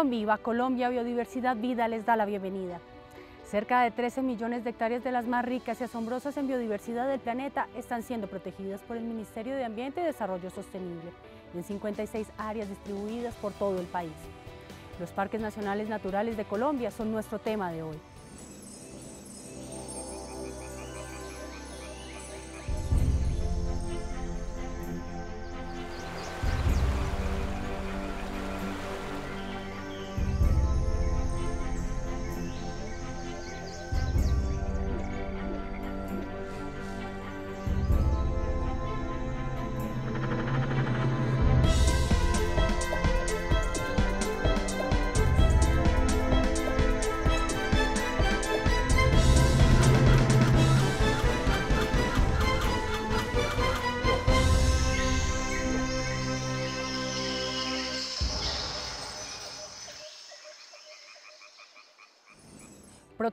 Colombiva, Colombia Biodiversidad Vida les da la bienvenida. Cerca de 13 millones de hectáreas de las más ricas y asombrosas en biodiversidad del planeta están siendo protegidas por el Ministerio de Ambiente y Desarrollo Sostenible en 56 áreas distribuidas por todo el país. Los parques nacionales naturales de Colombia son nuestro tema de hoy.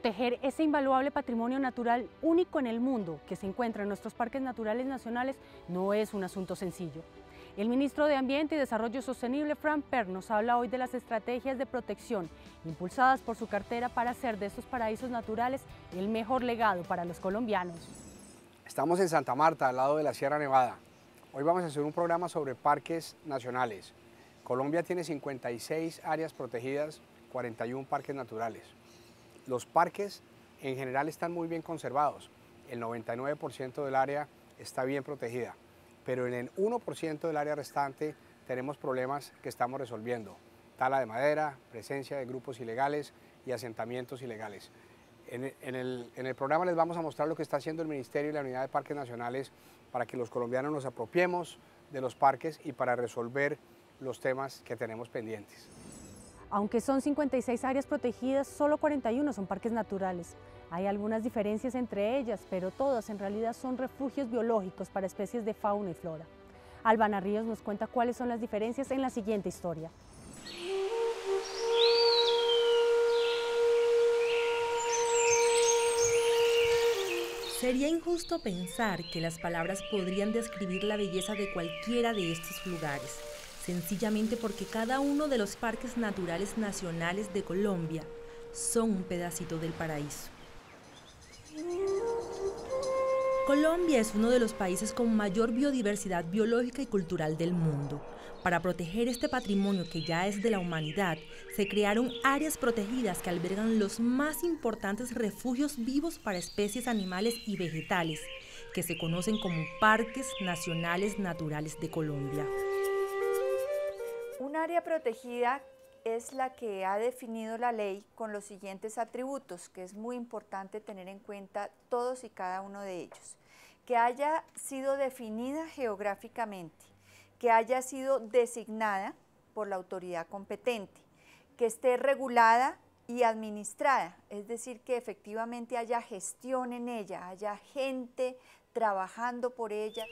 Proteger ese invaluable patrimonio natural único en el mundo que se encuentra en nuestros parques naturales nacionales no es un asunto sencillo. El ministro de Ambiente y Desarrollo Sostenible, Frank Per, nos habla hoy de las estrategias de protección impulsadas por su cartera para hacer de estos paraísos naturales el mejor legado para los colombianos. Estamos en Santa Marta, al lado de la Sierra Nevada. Hoy vamos a hacer un programa sobre parques nacionales. Colombia tiene 56 áreas protegidas, 41 parques naturales. Los parques en general están muy bien conservados. El 99% del área está bien protegida, pero en el 1% del área restante tenemos problemas que estamos resolviendo. Tala de madera, presencia de grupos ilegales y asentamientos ilegales. En, el, en el programa les vamos a mostrar lo que está haciendo el Ministerio y la Unidad de Parques Nacionales para que los colombianos nos apropiemos de los parques y para resolver los temas que tenemos pendientes. Aunque son 56 áreas protegidas, solo 41 son parques naturales. Hay algunas diferencias entre ellas, pero todas en realidad son refugios biológicos para especies de fauna y flora. Albana Ríos nos cuenta cuáles son las diferencias en la siguiente historia. Sería injusto pensar que las palabras podrían describir la belleza de cualquiera de estos lugares sencillamente porque cada uno de los parques naturales nacionales de Colombia son un pedacito del paraíso. Colombia es uno de los países con mayor biodiversidad biológica y cultural del mundo. Para proteger este patrimonio que ya es de la humanidad, se crearon áreas protegidas que albergan los más importantes refugios vivos para especies animales y vegetales, que se conocen como Parques Nacionales Naturales de Colombia. Área protegida es la que ha definido la ley con los siguientes atributos, que es muy importante tener en cuenta todos y cada uno de ellos. Que haya sido definida geográficamente, que haya sido designada por la autoridad competente, que esté regulada y administrada, es decir, que efectivamente haya gestión en ella, haya gente trabajando por ella.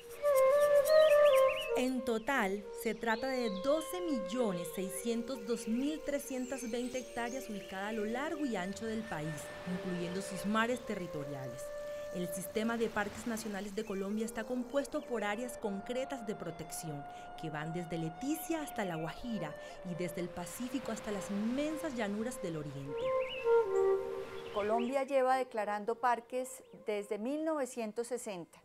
En total, se trata de 12.602.320 hectáreas ubicadas a lo largo y ancho del país, incluyendo sus mares territoriales. El sistema de parques nacionales de Colombia está compuesto por áreas concretas de protección que van desde Leticia hasta La Guajira y desde el Pacífico hasta las inmensas llanuras del Oriente. Colombia lleva declarando parques desde 1960.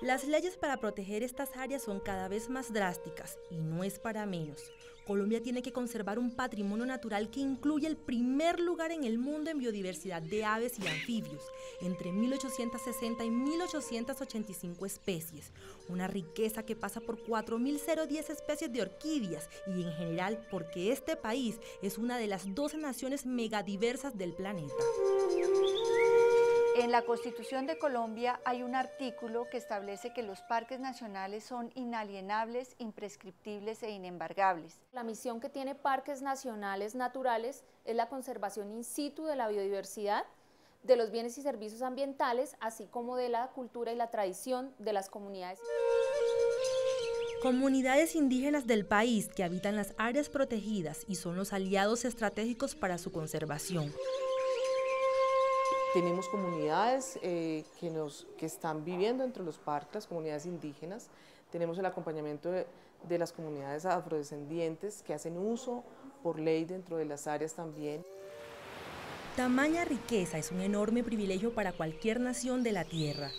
Las leyes para proteger estas áreas son cada vez más drásticas y no es para menos. Colombia tiene que conservar un patrimonio natural que incluye el primer lugar en el mundo en biodiversidad de aves y anfibios, entre 1860 y 1885 especies, una riqueza que pasa por 4.010 especies de orquídeas y en general porque este país es una de las 12 naciones megadiversas del planeta. En la Constitución de Colombia hay un artículo que establece que los parques nacionales son inalienables, imprescriptibles e inembargables. La misión que tiene Parques Nacionales Naturales es la conservación in situ de la biodiversidad, de los bienes y servicios ambientales, así como de la cultura y la tradición de las comunidades. Comunidades indígenas del país que habitan las áreas protegidas y son los aliados estratégicos para su conservación. Tenemos comunidades eh, que, nos, que están viviendo entre los parques, las comunidades indígenas. Tenemos el acompañamiento de, las comunidades afrodescendientes que hacen uso por ley dentro de las áreas también. Tamaña riqueza es un enorme privilegio para cualquier nación de la Tierra,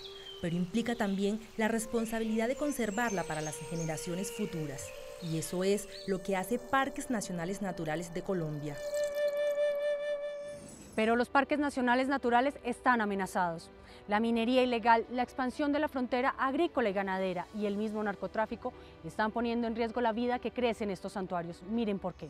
pero implica también la responsabilidad de conservarla para las generaciones futuras. Y eso es lo que hace Parques Nacionales Naturales de Colombia. Pero los parques nacionales naturales están amenazados. La minería ilegal, la expansión de la frontera agrícola y ganadera y el mismo narcotráfico están poniendo en riesgo la vida que crece en estos santuarios. Miren por qué.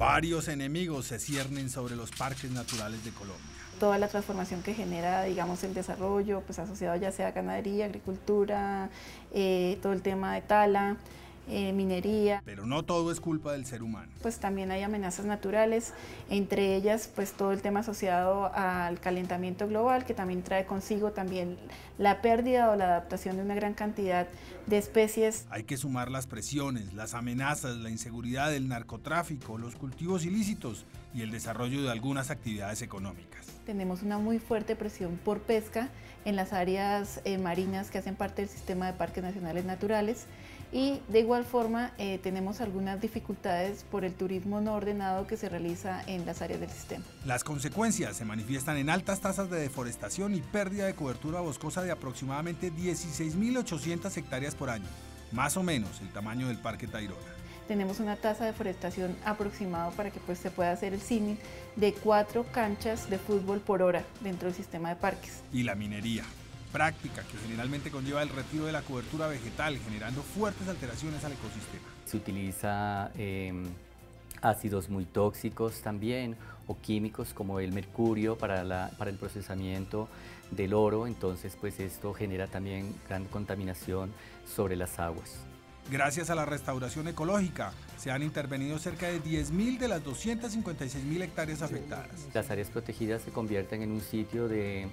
Varios enemigos se ciernen sobre los parques naturales de Colombia. Toda la transformación que genera, digamos, el desarrollo, pues asociado ya sea a ganadería, agricultura, eh, todo el tema de tala, eh, minería. Pero no todo es culpa del ser humano. Pues también hay amenazas naturales, entre ellas pues todo el tema asociado al calentamiento global que también trae consigo también la pérdida o la adaptación de una gran cantidad de especies. Hay que sumar las presiones, las amenazas, la inseguridad, el narcotráfico, los cultivos ilícitos y el desarrollo de algunas actividades económicas. Tenemos una muy fuerte presión por pesca en las áreas eh, marinas que hacen parte del sistema de parques nacionales naturales y de igual forma eh, tenemos algunas dificultades por el turismo no ordenado que se realiza en las áreas del sistema. Las consecuencias se manifiestan en altas tasas de deforestación y pérdida de cobertura boscosa de aproximadamente 16.800 hectáreas por año, más o menos el tamaño del Parque Tayrona. Tenemos una tasa de deforestación aproximada para que pues, se pueda hacer el símil de cuatro canchas de fútbol por hora dentro del sistema de parques. Y la minería, práctica que generalmente conlleva el retiro de la cobertura vegetal, generando fuertes alteraciones al ecosistema. Se utiliza em, ácidos muy tóxicos también o químicos como el mercurio para, para el procesamiento del oro, entonces pues esto genera también gran contaminación sobre las aguas. Gracias a la restauración ecológica, se han intervenido cerca de 10.000 de las 256.000 hectáreas afectadas. Las áreas protegidas se convierten en un sitio de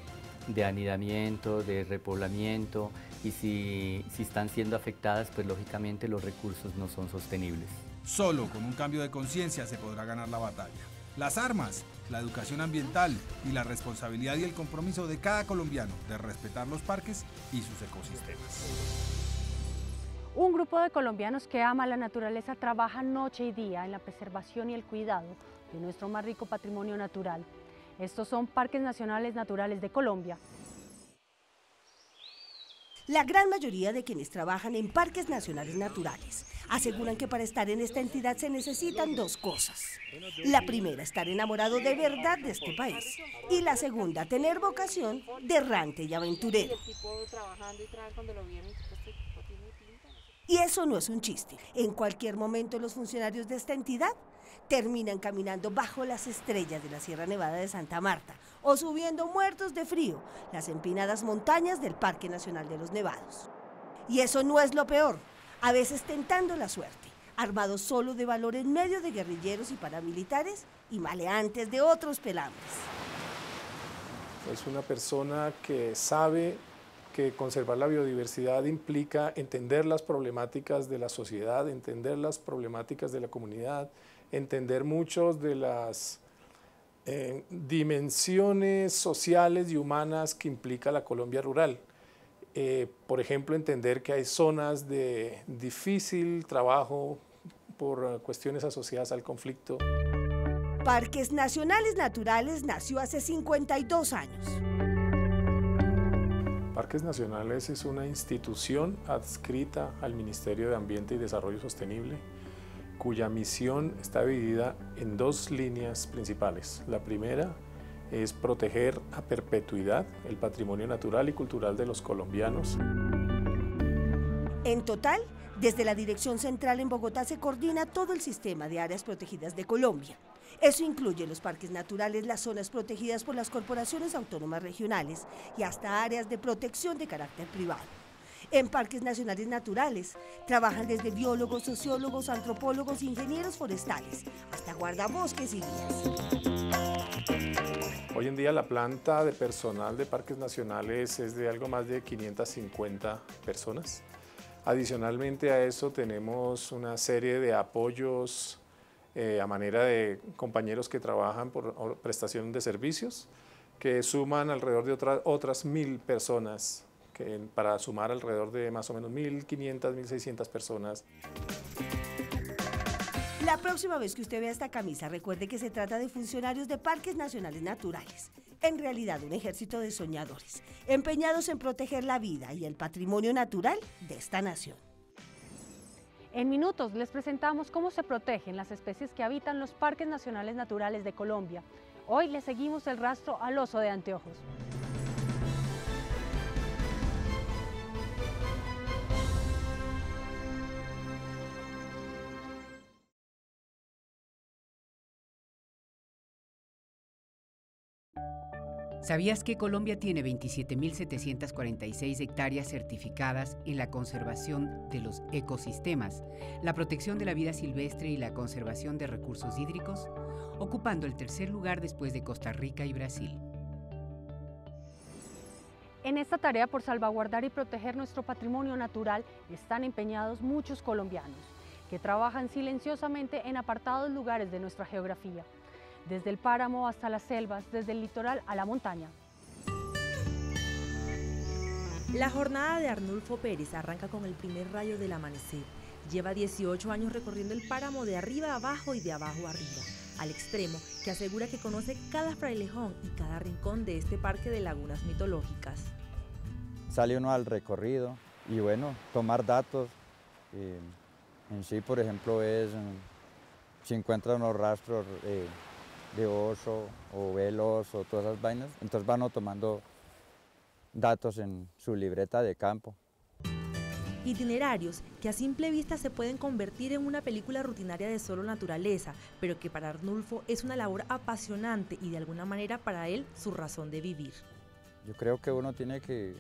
de anidamiento, de repoblamiento y si, si están siendo afectadas, pues lógicamente los recursos no son sostenibles. Solo con un cambio de conciencia se podrá ganar la batalla. Las armas, la educación ambiental y la responsabilidad y el compromiso de cada colombiano de respetar los parques y sus ecosistemas. Un grupo de colombianos que ama la naturaleza trabaja noche y día en la preservación y el cuidado de nuestro más rico patrimonio natural estos son parques nacionales naturales de Colombia. La gran mayoría de quienes trabajan en parques nacionales naturales aseguran que para estar en esta entidad se necesitan dos cosas. La primera, estar enamorado de verdad de este país. Y la segunda, tener vocación de errante y aventurero. Y eso no es un chiste. En cualquier momento los funcionarios de esta entidad terminan caminando bajo las estrellas de la Sierra Nevada de Santa Marta o subiendo muertos de frío las empinadas montañas del Parque Nacional de los Nevados. Y eso no es lo peor, a veces tentando la suerte, armados solo de valor en medio de guerrilleros y paramilitares y maleantes de otros pelambres. Es una persona que sabe que conservar la biodiversidad implica entender las problemáticas de la sociedad, entender las problemáticas de la comunidad, entender muchos de las eh, dimensiones sociales y humanas que implica la Colombia rural. Eh, por ejemplo, entender que hay zonas de difícil trabajo por cuestiones asociadas al conflicto. Parques Nacionales Naturales nació hace 52 años. Parques Nacionales es una institución adscrita al Ministerio de Ambiente y Desarrollo Sostenible cuya misión está dividida en dos líneas principales. La primera es proteger a perpetuidad el patrimonio natural y cultural de los colombianos. En total, desde la Dirección Central en Bogotá se coordina todo el sistema de áreas protegidas de Colombia. Eso incluye los parques naturales, las zonas protegidas por las corporaciones autónomas regionales y hasta áreas de protección de carácter privado en parques nacionales naturales. Trabajan desde biólogos, sociólogos, antropólogos, ingenieros forestales, hasta guardabosques y guías. Hoy en día la planta de personal de parques nacionales es de algo más de 550 personas. Adicionalmente a eso tenemos una serie de apoyos eh, a manera de compañeros que trabajan por prestación de servicios que suman alrededor de otras, otras mil personas para sumar alrededor de más o menos 1.500, 1.600 personas. La próxima vez que usted vea esta camisa, recuerde que se trata de funcionarios de parques nacionales naturales. En realidad, un ejército de soñadores, empeñados en proteger la vida y el patrimonio natural de esta nación. En minutos les presentamos cómo se protegen las especies que habitan los parques nacionales naturales de Colombia. Hoy le seguimos el rastro al oso de anteojos. ¿Sabías que Colombia tiene 27.746 hectáreas certificadas en la conservación de los ecosistemas, la protección de la vida silvestre y la conservación de recursos hídricos, ocupando el tercer lugar después de Costa Rica y Brasil? En esta tarea por salvaguardar y proteger nuestro patrimonio natural están empeñados muchos colombianos, que trabajan silenciosamente en apartados lugares de nuestra geografía desde el páramo hasta las selvas, desde el litoral a la montaña. La jornada de Arnulfo Pérez arranca con el primer rayo del amanecer. Lleva 18 años recorriendo el páramo de arriba a abajo y de abajo a arriba, al extremo que asegura que conoce cada frailejón y cada rincón de este parque de lagunas mitológicas. Sale uno al recorrido y bueno, tomar datos. Eh, en sí, por ejemplo, es si encuentran unos rastros eh, de oso o velos o todas esas vainas. Entonces van tomando datos en su libreta de campo. Itinerarios que a simple vista se pueden convertir en una película rutinaria de solo naturaleza, pero que para Arnulfo es una labor apasionante y de alguna manera para él su razón de vivir. Yo creo que uno tiene que,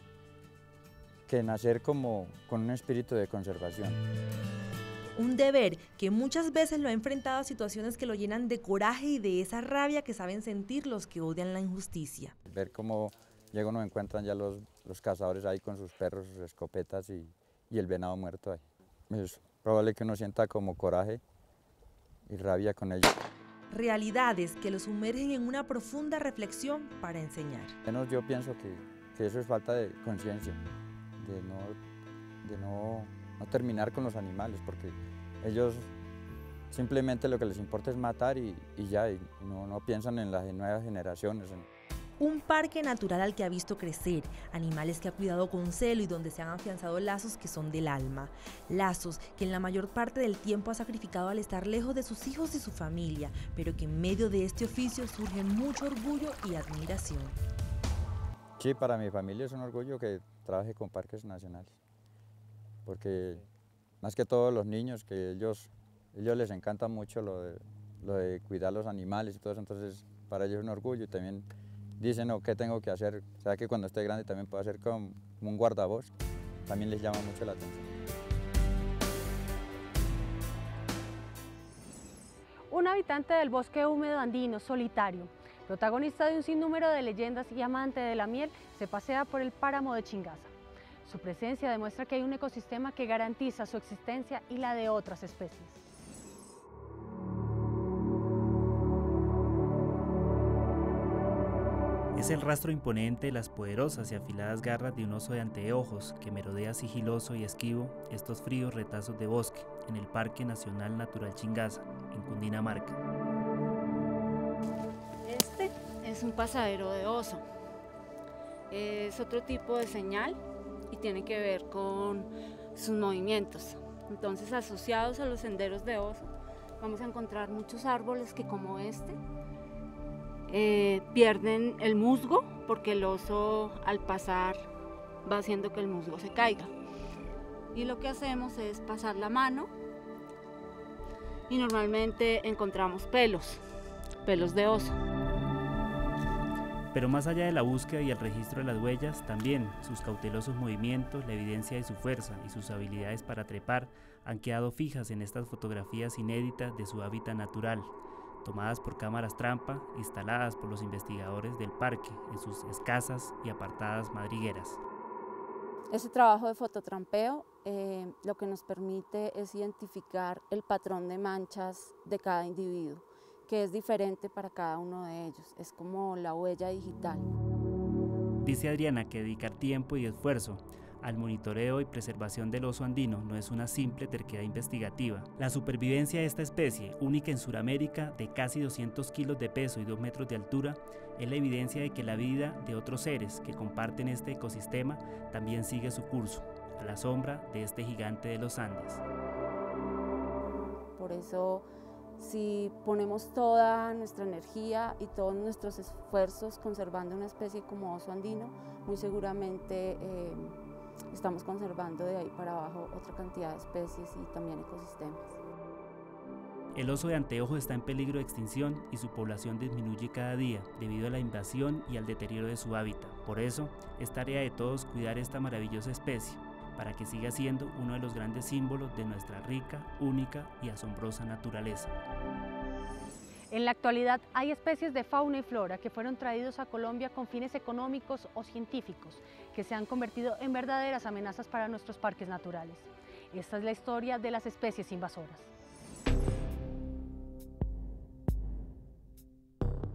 que nacer como con un espíritu de conservación. Un deber que muchas veces lo ha enfrentado a situaciones que lo llenan de coraje y de esa rabia que saben sentir los que odian la injusticia. Ver cómo llega uno encuentran ya los, los cazadores ahí con sus perros, sus escopetas y, y el venado muerto ahí. Es probable que uno sienta como coraje y rabia con ellos. Realidades que lo sumergen en una profunda reflexión para enseñar. Menos yo pienso que, que eso es falta de conciencia, de no, de no no terminar con los animales, porque ellos simplemente lo que les importa es matar y, ya, y no, no, piensan en las nuevas generaciones. Un parque natural al que ha visto crecer, animales que ha cuidado con celo y donde se han afianzado lazos que son del alma. Lazos que en la mayor parte del tiempo ha sacrificado al estar lejos de sus hijos y su familia, pero que en medio de este oficio surgen mucho orgullo y admiración. Sí, para mi familia es un orgullo que trabaje con parques nacionales porque más que todos los niños, que ellos, ellos les encanta mucho lo de, lo de cuidar los animales y todo eso, entonces para ellos es un orgullo y también dicen, ¿qué tengo que hacer? O que cuando esté grande también puedo hacer como, un guardabosque, también les llama mucho la atención. Un habitante del bosque húmedo andino, solitario, protagonista de un sinnúmero de leyendas y amante de la miel, se pasea por el páramo de Chingaza. Su presencia demuestra que hay un ecosistema que garantiza su existencia y la de otras especies. Es el rastro imponente de las poderosas y afiladas garras de un oso de anteojos que merodea sigiloso y esquivo estos fríos retazos de bosque en el Parque Nacional Natural Chingaza, en Cundinamarca. Este es un pasadero de oso. Es otro tipo de señal y tiene que ver con sus movimientos. Entonces, asociados a los senderos de oso, vamos a encontrar muchos árboles que como este eh, pierden el musgo porque el oso al pasar va haciendo que el musgo se caiga. Y lo que hacemos es pasar la mano y normalmente encontramos pelos, pelos de oso. Pero más allá de la búsqueda y el registro de las huellas, también sus cautelosos movimientos, la evidencia de su fuerza y sus habilidades para trepar han quedado fijas en estas fotografías inéditas de su hábitat natural, tomadas por cámaras trampa instaladas por los investigadores del parque en sus escasas y apartadas madrigueras. Ese trabajo de fototrampeo eh, lo que nos permite es identificar el patrón de manchas de cada individuo que es diferente para cada uno de ellos. Es como la huella digital. Dice Adriana que dedicar tiempo y esfuerzo al monitoreo y preservación del oso andino no es una simple terquedad investigativa. La supervivencia de esta especie, única en Sudamérica, de casi 200 kilos de peso y 2 metros de altura, es la evidencia de que la vida de otros seres que comparten este ecosistema también sigue su curso, a la sombra de este gigante de los Andes. Por eso si ponemos toda nuestra energía y todos nuestros esfuerzos conservando una especie como oso andino, muy seguramente eh, estamos conservando de ahí para abajo otra cantidad de especies y también ecosistemas. El oso de anteojo está en peligro de extinción y su población disminuye cada día debido a la invasión y al deterioro de su hábitat. Por eso, es tarea de todos cuidar esta maravillosa especie para que siga siendo uno de los grandes símbolos de nuestra rica, única y asombrosa naturaleza. En la actualidad hay especies de fauna y flora que fueron traídos a Colombia con fines económicos o científicos, que se han convertido en verdaderas amenazas para nuestros parques naturales. Esta es la historia de las especies invasoras.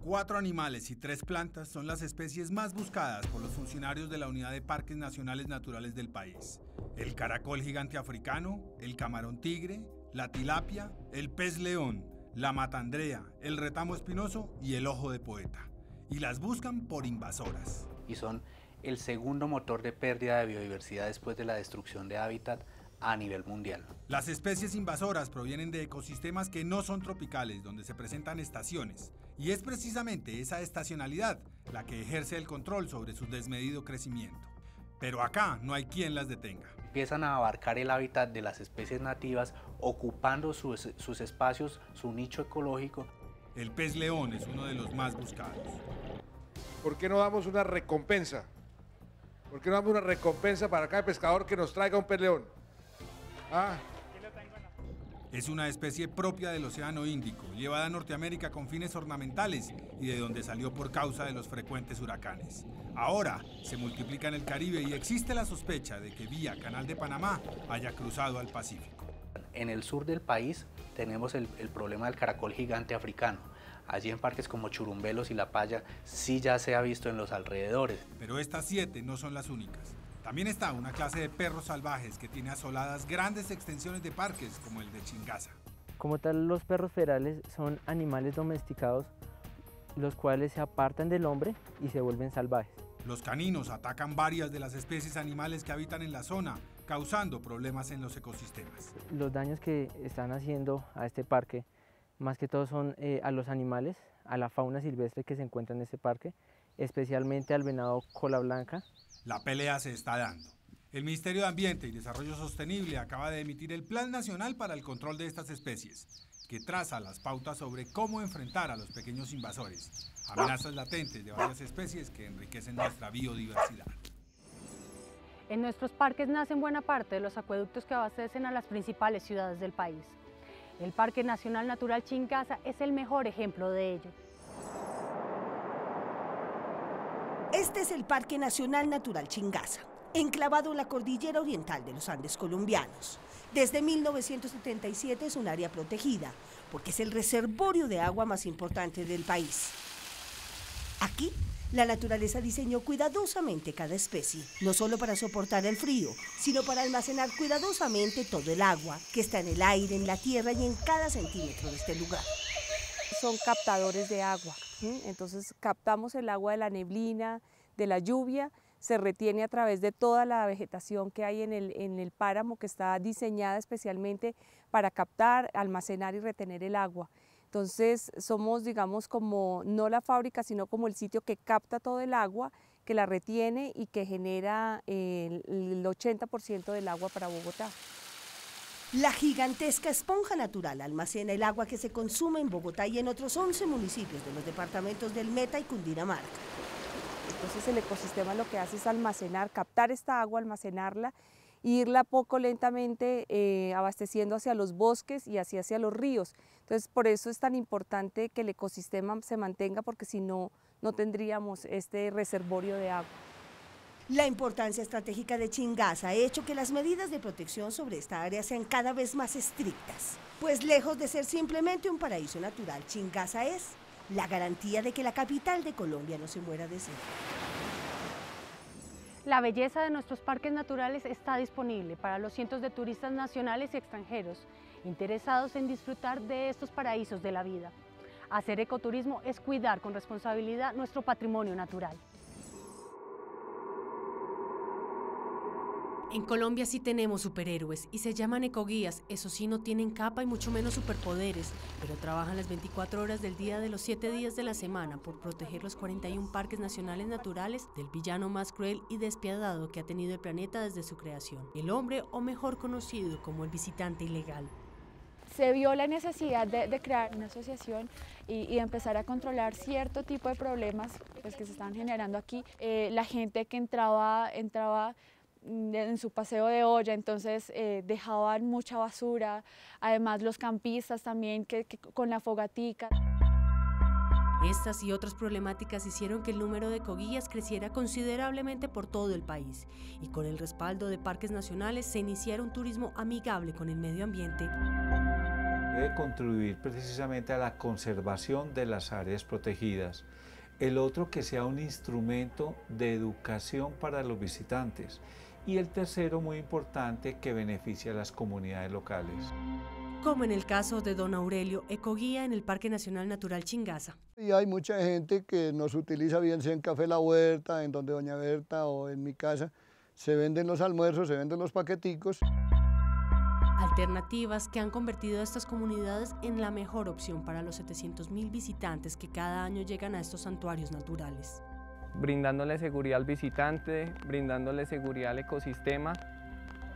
Cuatro animales y tres plantas son las especies más buscadas por los funcionarios de la Unidad de Parques Nacionales Naturales del país. El caracol gigante africano, el camarón tigre, la tilapia, el pez león, la matandrea, el retamo espinoso y el ojo de poeta. Y las buscan por invasoras. Y son el segundo motor de pérdida de biodiversidad después de la destrucción de hábitat a nivel mundial. Las especies invasoras provienen de ecosistemas que no son tropicales, donde se presentan estaciones, y es precisamente esa estacionalidad la que ejerce el control sobre su desmedido crecimiento. Pero acá no hay quien las detenga. Empiezan a abarcar el hábitat de las especies nativas, ocupando sus, sus espacios, su nicho ecológico. El pez león es uno de los más buscados. ¿Por qué no damos una recompensa? ¿Por qué no damos una recompensa para cada pescador que nos traiga un pez león? Ah. Es una especie propia del Océano Índico, llevada a Norteamérica con fines ornamentales y de donde salió por causa de los frecuentes huracanes. Ahora se multiplica en el Caribe y existe la sospecha de que vía Canal de Panamá haya cruzado al Pacífico. En el sur del país tenemos el, el problema del caracol gigante africano. Allí en parques como Churumbelos y La Paya sí ya se ha visto en los alrededores. Pero estas siete no son las únicas. También está una clase de perros salvajes que tiene asoladas grandes extensiones de parques como el de Chingaza. Como tal, los perros ferales son animales domesticados los cuales se apartan del hombre y se vuelven salvajes. Los caninos atacan varias de las especies animales que habitan en la zona, causando problemas en los ecosistemas. Los daños que están haciendo a este parque, más que todo son eh, a los animales, a la fauna silvestre que se encuentra en este parque, especialmente al venado cola blanca, la pelea se está dando. El Ministerio de Ambiente y Desarrollo Sostenible acaba de emitir el Plan Nacional para el Control de estas especies, que traza las pautas sobre cómo enfrentar a los pequeños invasores, amenazas latentes de varias especies que enriquecen nuestra biodiversidad. En nuestros parques nacen buena parte de los acueductos que abastecen a las principales ciudades del país. El Parque Nacional Natural Chingaza es el mejor ejemplo de ello. Este es el Parque Nacional Natural Chingaza, enclavado en la cordillera oriental de los Andes colombianos. Desde 1977 es un área protegida, porque es el reservorio de agua más importante del país. Aquí, la naturaleza diseñó cuidadosamente cada especie, no solo para soportar el frío, sino para almacenar cuidadosamente todo el agua que está en el aire, en la tierra y en cada centímetro de este lugar. Son captadores de agua, entonces captamos el agua de la neblina, de la lluvia, se retiene a través de toda la vegetación que hay en el, en el páramo que está diseñada especialmente para captar, almacenar y retener el agua. Entonces somos, digamos, como no la fábrica, sino como el sitio que capta todo el agua, que la retiene y que genera el, el 80% del agua para Bogotá. La gigantesca esponja natural almacena el agua que se consume en Bogotá y en otros 11 municipios de los departamentos del Meta y Cundinamarca. Entonces el ecosistema lo que hace es almacenar, captar esta agua, almacenarla e irla poco lentamente eh, abasteciendo hacia los bosques y hacia, hacia los ríos. Entonces por eso es tan importante que el ecosistema se mantenga porque si no, no tendríamos este reservorio de agua. La importancia estratégica de Chingaza ha hecho que las medidas de protección sobre esta área sean cada vez más estrictas, pues lejos de ser simplemente un paraíso natural, Chingaza es la garantía de que la capital de Colombia no se muera de sed. La belleza de nuestros parques naturales está disponible para los cientos de turistas nacionales y extranjeros interesados en disfrutar de estos paraísos de la vida. Hacer ecoturismo es cuidar con responsabilidad nuestro patrimonio natural. En Colombia sí tenemos superhéroes y se llaman ecoguías. Eso sí, no tienen capa y mucho menos superpoderes, pero trabajan las 24 horas del día de los 7 días de la semana por proteger los 41 parques nacionales naturales del villano más cruel y despiadado que ha tenido el planeta desde su creación, el hombre o mejor conocido como el visitante ilegal se vio la necesidad de, crear una asociación y, empezar a controlar cierto tipo de problemas pues, que se estaban generando aquí. Eh, la gente que entraba, entraba en su paseo de olla, entonces eh, dejaban mucha basura, además los campistas también que, con la fogatica. Estas y otras problemáticas hicieron que el número de coguillas creciera considerablemente por todo el país y con el respaldo de parques nacionales se iniciara un turismo amigable con el medio ambiente. Debe contribuir precisamente a la conservación de las áreas protegidas. El otro que sea un instrumento de educación para los visitantes y el tercero, muy importante, que beneficia a las comunidades locales. Como en el caso de don Aurelio, ecoguía en el Parque Nacional Natural Chingaza. Y hay mucha gente que nos utiliza bien sea en Café La Huerta, en donde Doña Berta o en mi casa. Se venden los almuerzos, se venden los paqueticos. Alternativas que han convertido a estas comunidades en la mejor opción para los 700.000 visitantes que cada año llegan a estos santuarios naturales brindándole seguridad al visitante, brindándole seguridad al ecosistema,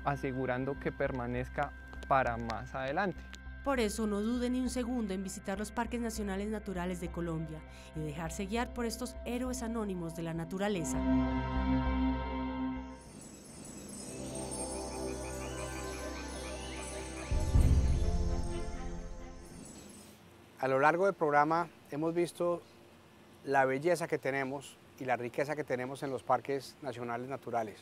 asegurando que permanezca para más adelante. Por eso no dude ni un segundo en visitar los parques nacionales naturales de Colombia y dejarse guiar por estos héroes anónimos de la naturaleza. A lo largo del programa hemos visto la belleza que tenemos y la riqueza que tenemos en los parques nacionales naturales.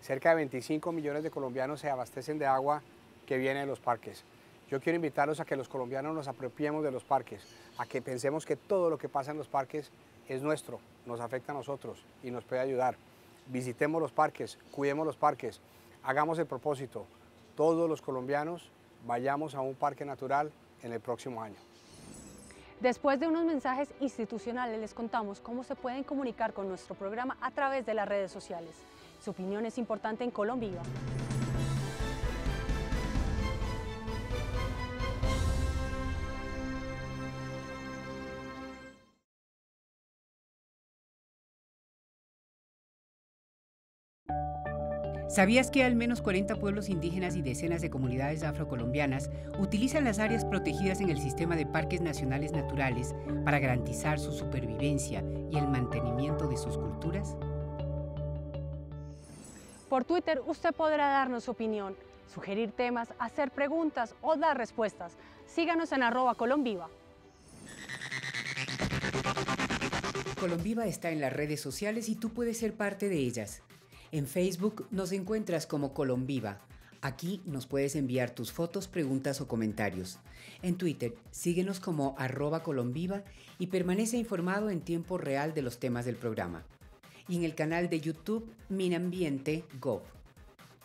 Cerca de 25 millones de colombianos se abastecen de agua que viene de los parques. Yo quiero invitarlos a que los colombianos nos apropiemos de los parques, a que pensemos que todo lo que pasa en los parques es nuestro, nos afecta a nosotros y nos puede ayudar. Visitemos los parques, cuidemos los parques, hagamos el propósito. Todos los colombianos vayamos a un parque natural en el próximo año. Después de unos mensajes institucionales les contamos cómo se pueden comunicar con nuestro programa a través de las redes sociales. Su opinión es importante en Colombia. ¿Sabías que al menos 40 pueblos indígenas y decenas de comunidades afrocolombianas utilizan las áreas protegidas en el sistema de parques nacionales naturales para garantizar su supervivencia y el mantenimiento de sus culturas? Por Twitter usted podrá darnos su opinión, sugerir temas, hacer preguntas o dar respuestas. Síganos en arroba colombiva. Colombiva está en las redes sociales y tú puedes ser parte de ellas. En Facebook nos encuentras como Colombiva. Aquí nos puedes enviar tus fotos, preguntas o comentarios. En Twitter, síguenos como arroba colombiva y permanece informado en tiempo real de los temas del programa. Y en el canal de YouTube Minambiente Gov.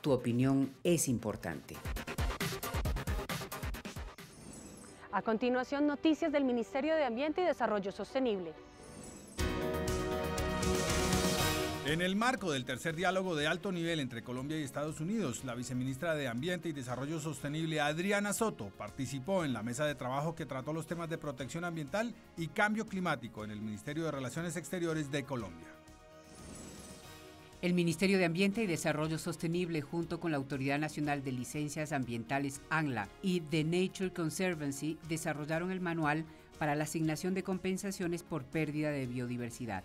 Tu opinión es importante. A continuación, noticias del Ministerio de Ambiente y Desarrollo Sostenible. En el marco del tercer diálogo de alto nivel entre Colombia y Estados Unidos, la viceministra de Ambiente y Desarrollo Sostenible, Adriana Soto, participó en la mesa de trabajo que trató los temas de protección ambiental y cambio climático en el Ministerio de Relaciones Exteriores de Colombia. El Ministerio de Ambiente y Desarrollo Sostenible, junto con la Autoridad Nacional de Licencias Ambientales ANLA y The Nature Conservancy, desarrollaron el manual para la asignación de compensaciones por pérdida de biodiversidad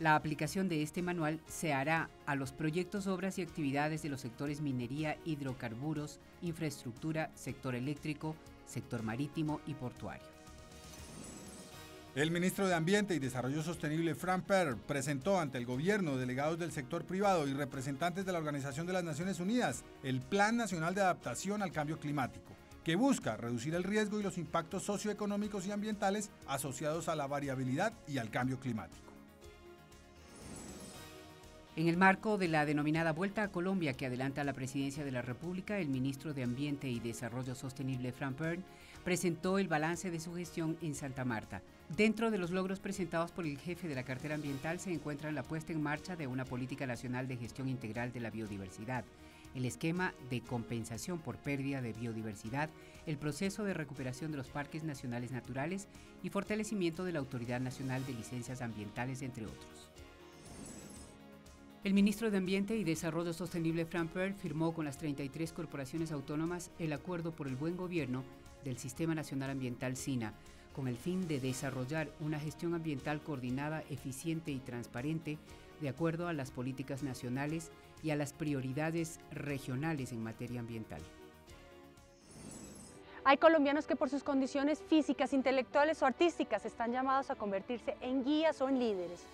la aplicación de este manual se hará a los proyectos, obras y actividades de los sectores minería, hidrocarburos, infraestructura, sector eléctrico, sector marítimo y portuario. El ministro de Ambiente y Desarrollo Sostenible, Frank Perr, presentó ante el gobierno, delegados del sector privado y representantes de la Organización de las Naciones Unidas el Plan Nacional de Adaptación al Cambio Climático, que busca reducir el riesgo y los impactos socioeconómicos y ambientales asociados a la variabilidad y al cambio climático. En el marco de la denominada Vuelta a Colombia que adelanta la Presidencia de la República, el ministro de Ambiente y Desarrollo Sostenible, Frank Byrne, presentó el balance de su gestión en Santa Marta. Dentro de los logros presentados por el jefe de la cartera ambiental se encuentra la puesta en marcha de una política nacional de gestión integral de la biodiversidad, el esquema de compensación por pérdida de biodiversidad, el proceso de recuperación de los parques nacionales naturales y fortalecimiento de la Autoridad Nacional de Licencias Ambientales, entre otros. El ministro de Ambiente y Desarrollo Sostenible, Frank Pearl, firmó con las 33 corporaciones autónomas el Acuerdo por el Buen Gobierno del Sistema Nacional Ambiental SINA, con el fin de desarrollar una gestión ambiental coordinada, eficiente y transparente de acuerdo a las políticas nacionales y a las prioridades regionales en materia ambiental. Hay colombianos que por sus condiciones físicas, intelectuales o artísticas están llamados a convertirse en guías o en líderes.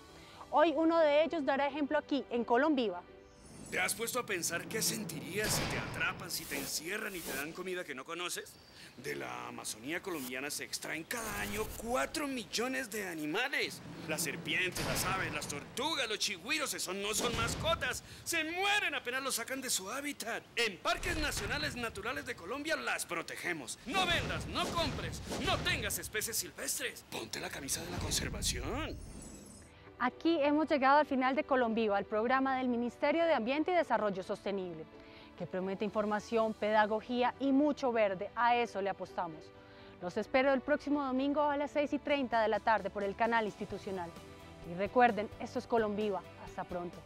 Hoy uno de ellos dará ejemplo aquí, en Colombiva. ¿Te has puesto a pensar qué sentirías si te atrapan, si te encierran y te dan comida que no conoces? De la Amazonía colombiana se extraen cada año 4 millones de animales. Las serpientes, las aves, las tortugas, los chigüiros, esos no son mascotas. Se mueren apenas los sacan de su hábitat. En parques nacionales naturales de Colombia las protegemos. No vendas, no compres, no tengas especies silvestres. Ponte la camisa de la conservación. Aquí hemos llegado al final de Colombiva, el programa del Ministerio de Ambiente y Desarrollo Sostenible, que promete información, pedagogía y mucho verde. A eso le apostamos. Los espero el próximo domingo a las 6 y 30 de la tarde por el canal institucional. Y recuerden, esto es Colombiva. Hasta pronto.